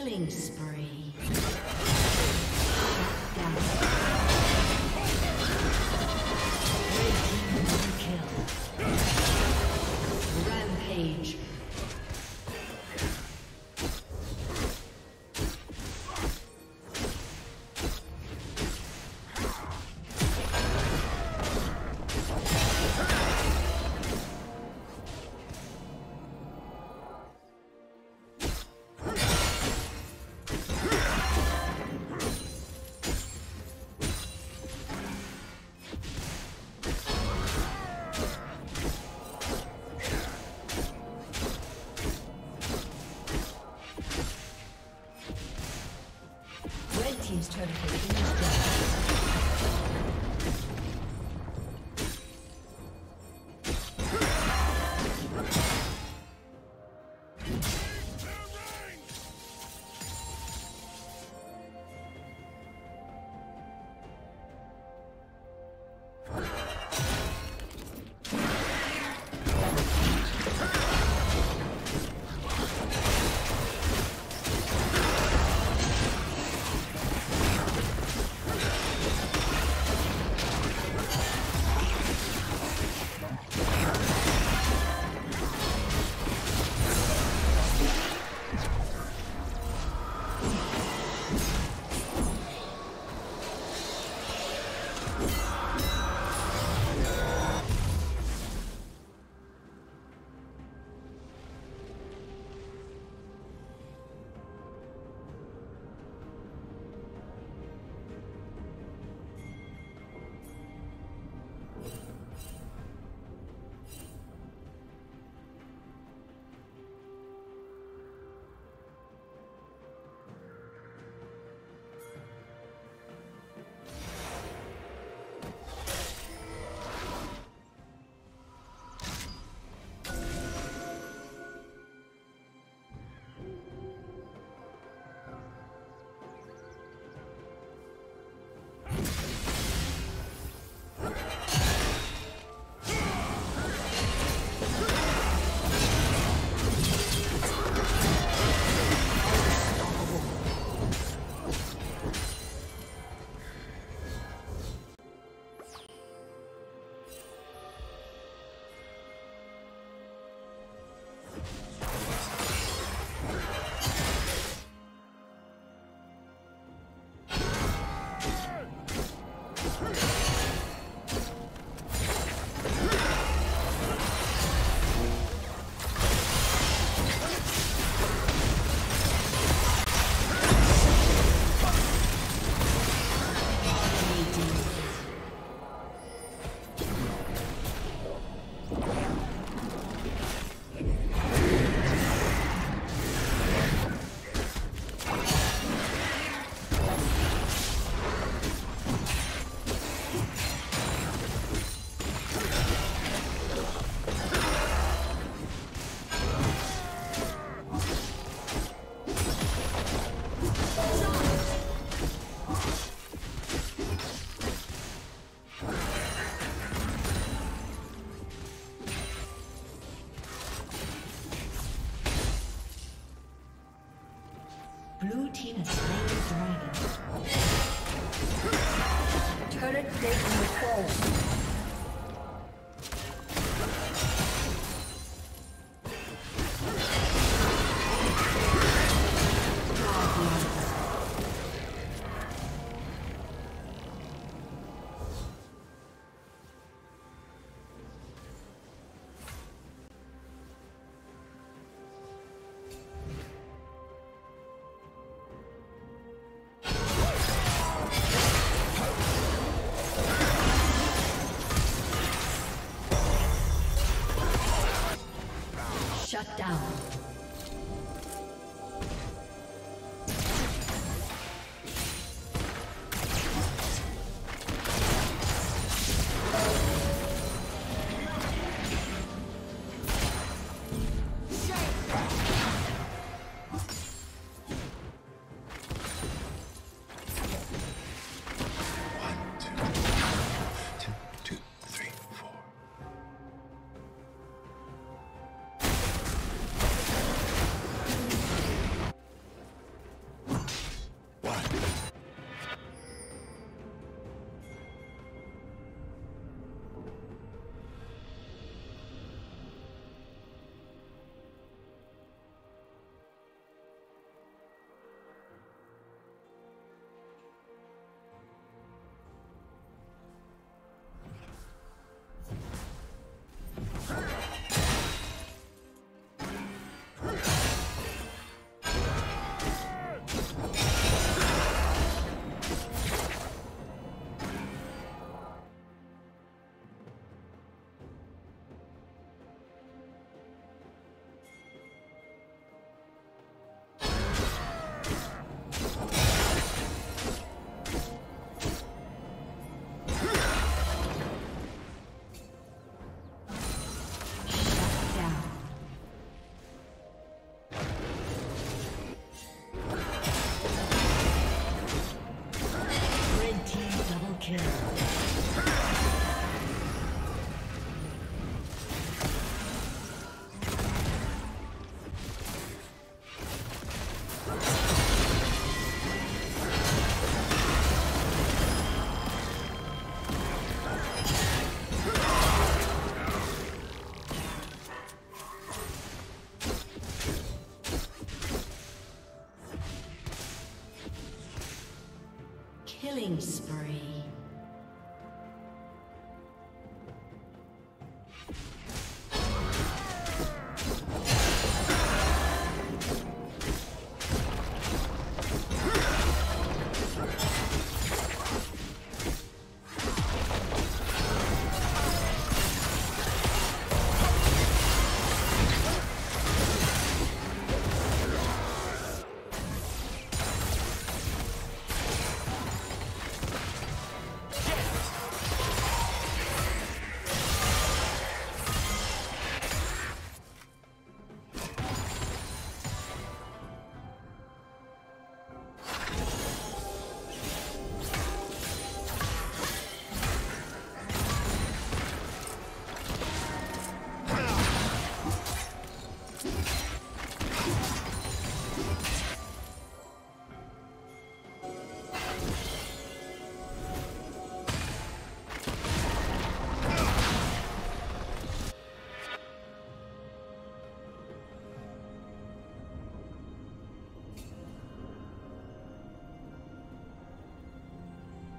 Killing spree. Team has slain the dragon. Turret plate will fall. Shut down.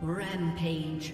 Rampage.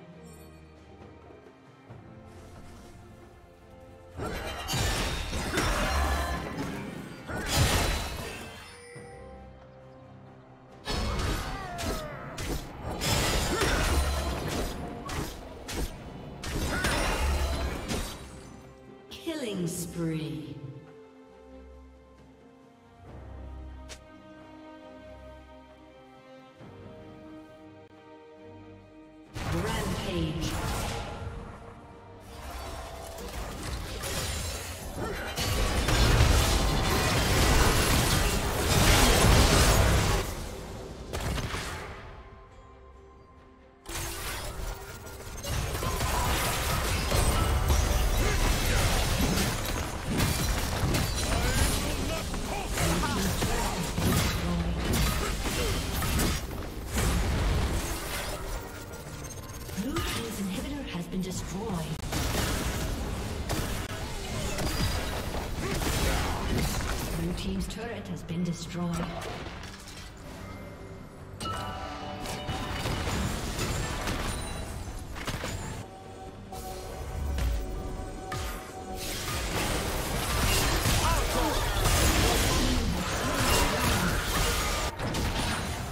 destroyed.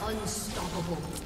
Unstoppable.